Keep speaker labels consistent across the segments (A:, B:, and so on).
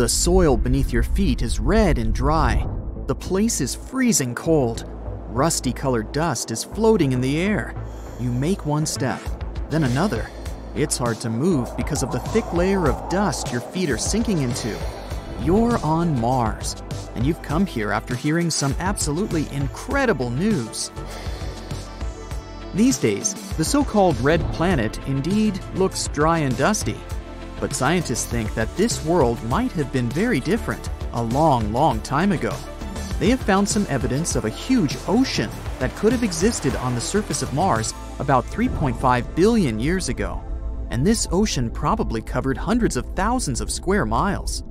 A: The soil beneath your feet is red and dry. The place is freezing cold. Rusty colored dust is floating in the air. You make one step, then another. It's hard to move because of the thick layer of dust your feet are sinking into. You're on Mars, and you've come here after hearing some absolutely incredible news. These days, the so called red planet indeed looks dry and dusty. But scientists think that this world might have been very different a long, long time ago. They have found some evidence of a huge ocean that could have existed on the surface of Mars about 3.5 billion years ago. And this ocean probably covered hundreds of thousands of square miles.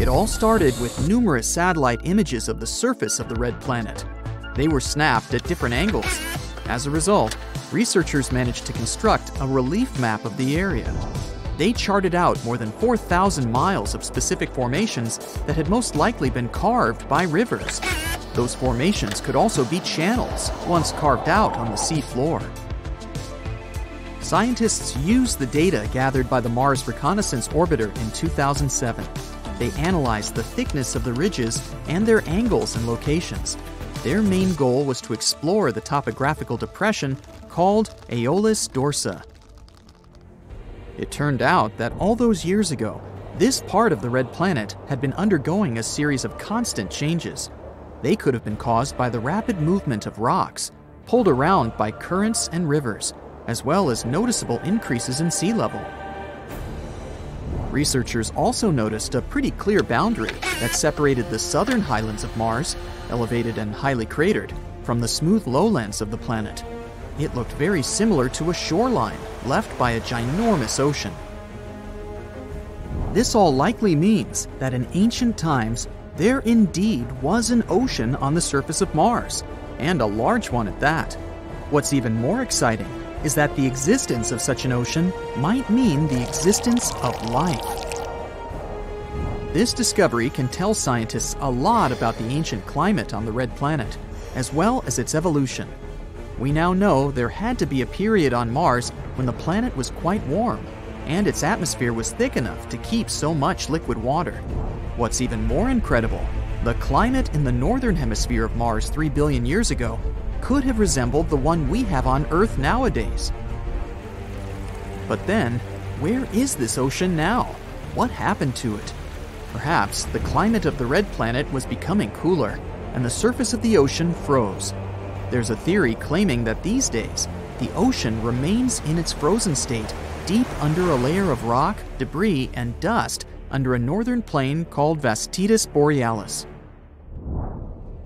A: It all started with numerous satellite images of the surface of the red planet. They were snapped at different angles. As a result, researchers managed to construct a relief map of the area. They charted out more than 4,000 miles of specific formations that had most likely been carved by rivers. Those formations could also be channels, once carved out on the sea floor. Scientists used the data gathered by the Mars Reconnaissance Orbiter in 2007. They analyzed the thickness of the ridges and their angles and locations. Their main goal was to explore the topographical depression called Aeolis Dorsa. It turned out that all those years ago, this part of the red planet had been undergoing a series of constant changes. They could have been caused by the rapid movement of rocks, pulled around by currents and rivers, as well as noticeable increases in sea level. Researchers also noticed a pretty clear boundary that separated the southern highlands of Mars, elevated and highly cratered, from the smooth lowlands of the planet. It looked very similar to a shoreline left by a ginormous ocean. This all likely means that in ancient times, there indeed was an ocean on the surface of Mars, and a large one at that. What's even more exciting is that the existence of such an ocean might mean the existence of life. This discovery can tell scientists a lot about the ancient climate on the red planet, as well as its evolution. We now know there had to be a period on Mars when the planet was quite warm, and its atmosphere was thick enough to keep so much liquid water. What's even more incredible, the climate in the northern hemisphere of Mars 3 billion years ago could have resembled the one we have on Earth nowadays. But then, where is this ocean now? What happened to it? Perhaps the climate of the red planet was becoming cooler, and the surface of the ocean froze. There's a theory claiming that these days, the ocean remains in its frozen state deep under a layer of rock, debris, and dust under a northern plain called Vastitas Borealis.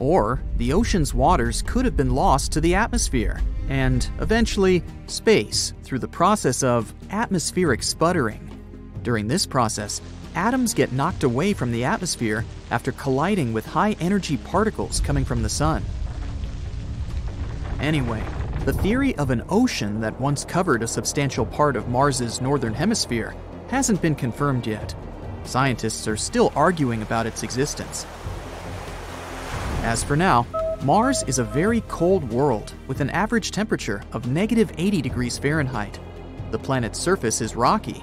A: Or the ocean's waters could have been lost to the atmosphere, and eventually space through the process of atmospheric sputtering. During this process, atoms get knocked away from the atmosphere after colliding with high energy particles coming from the sun. Anyway, the theory of an ocean that once covered a substantial part of Mars's northern hemisphere hasn't been confirmed yet. Scientists are still arguing about its existence. As for now, Mars is a very cold world with an average temperature of negative 80 degrees Fahrenheit. The planet's surface is rocky.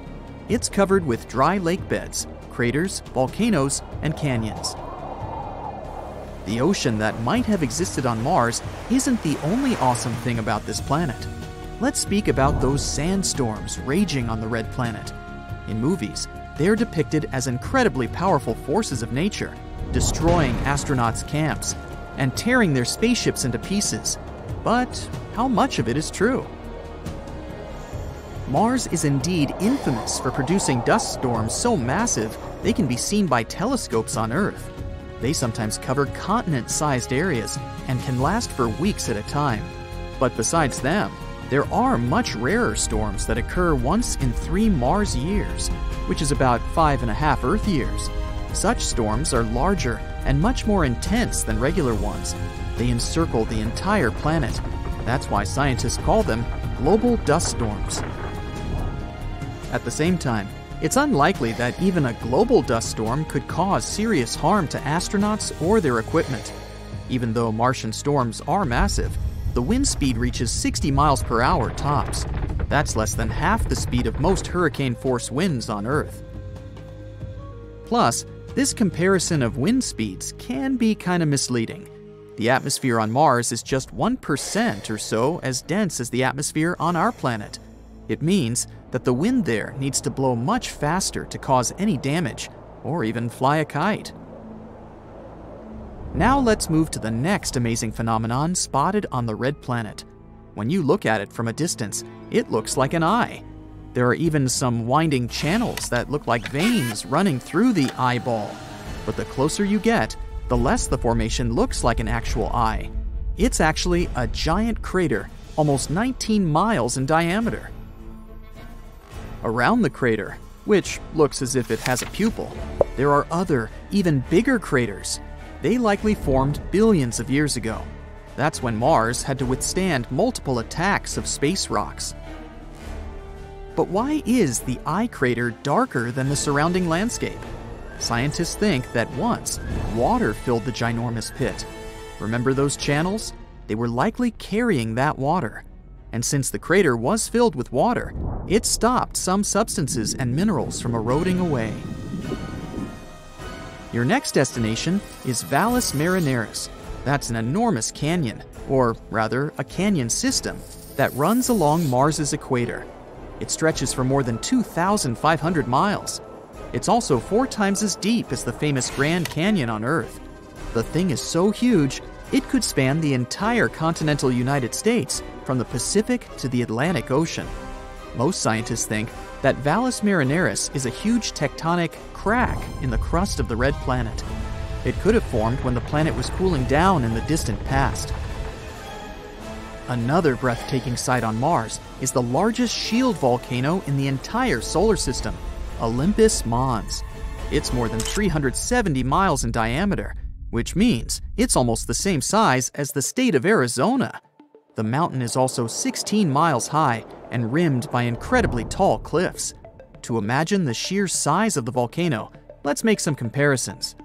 A: It's covered with dry lake beds, craters, volcanoes, and canyons. The ocean that might have existed on Mars isn't the only awesome thing about this planet. Let's speak about those sandstorms raging on the red planet. In movies, they're depicted as incredibly powerful forces of nature destroying astronauts' camps, and tearing their spaceships into pieces. But how much of it is true? Mars is indeed infamous for producing dust storms so massive they can be seen by telescopes on Earth. They sometimes cover continent sized areas and can last for weeks at a time. But besides them, there are much rarer storms that occur once in three Mars years, which is about five and a half Earth years. Such storms are larger and much more intense than regular ones. They encircle the entire planet. That's why scientists call them global dust storms. At the same time, it's unlikely that even a global dust storm could cause serious harm to astronauts or their equipment. Even though Martian storms are massive, the wind speed reaches 60 miles per hour tops. That's less than half the speed of most hurricane force winds on Earth. Plus, this comparison of wind speeds can be kind of misleading. The atmosphere on Mars is just 1% or so as dense as the atmosphere on our planet. It means that the wind there needs to blow much faster to cause any damage, or even fly a kite. Now let's move to the next amazing phenomenon spotted on the red planet. When you look at it from a distance, it looks like an eye. There are even some winding channels that look like veins running through the eyeball. But the closer you get, the less the formation looks like an actual eye. It's actually a giant crater, almost 19 miles in diameter. Around the crater, which looks as if it has a pupil, there are other, even bigger craters. They likely formed billions of years ago. That's when Mars had to withstand multiple attacks of space rocks. But why is the eye crater darker than the surrounding landscape? Scientists think that once, water filled the ginormous pit. Remember those channels? They were likely carrying that water. And since the crater was filled with water, it stopped some substances and minerals from eroding away. Your next destination is Valles Marineris. That's an enormous canyon, or rather, a canyon system, that runs along Mars's equator. It stretches for more than 2,500 miles. It's also four times as deep as the famous Grand Canyon on Earth. The thing is so huge, it could span the entire continental United States from the Pacific to the Atlantic Ocean. Most scientists think that Valles Marineris is a huge tectonic crack in the crust of the red planet. It could have formed when the planet was cooling down in the distant past. Another breathtaking sight on Mars is the largest shield volcano in the entire solar system, Olympus Mons. It's more than 370 miles in diameter, which means it's almost the same size as the state of Arizona. The mountain is also 16 miles high and rimmed by incredibly tall cliffs. To imagine the sheer size of the volcano, let's make some comparisons.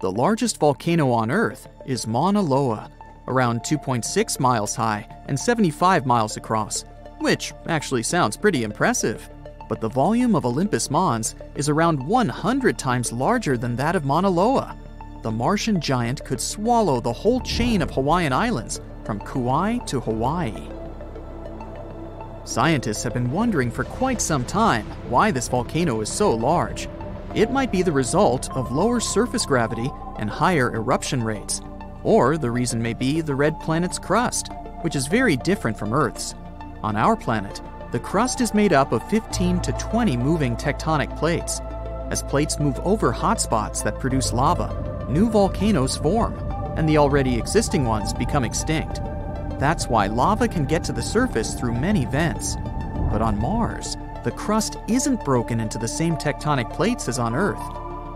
A: The largest volcano on Earth is Mauna Loa, around 2.6 miles high and 75 miles across, which actually sounds pretty impressive. But the volume of Olympus Mons is around 100 times larger than that of Mauna Loa. The Martian giant could swallow the whole chain of Hawaiian Islands from Kauai to Hawaii. Scientists have been wondering for quite some time why this volcano is so large. It might be the result of lower surface gravity and higher eruption rates, or the reason may be the red planet's crust, which is very different from Earth's. On our planet, the crust is made up of 15 to 20 moving tectonic plates. As plates move over hotspots that produce lava, new volcanoes form, and the already existing ones become extinct. That's why lava can get to the surface through many vents. But on Mars, the crust isn't broken into the same tectonic plates as on Earth,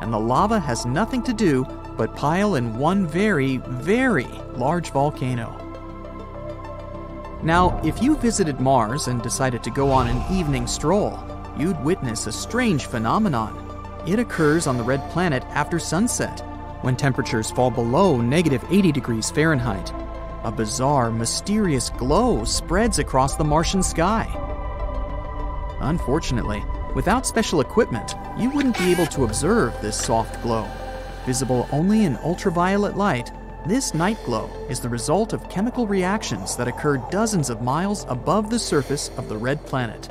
A: and the lava has nothing to do but pile in one very, very large volcano. Now, if you visited Mars and decided to go on an evening stroll, you'd witness a strange phenomenon. It occurs on the red planet after sunset, when temperatures fall below negative 80 degrees Fahrenheit. A bizarre, mysterious glow spreads across the Martian sky. Unfortunately, without special equipment, you wouldn't be able to observe this soft glow. Visible only in ultraviolet light, this night glow is the result of chemical reactions that occur dozens of miles above the surface of the red planet.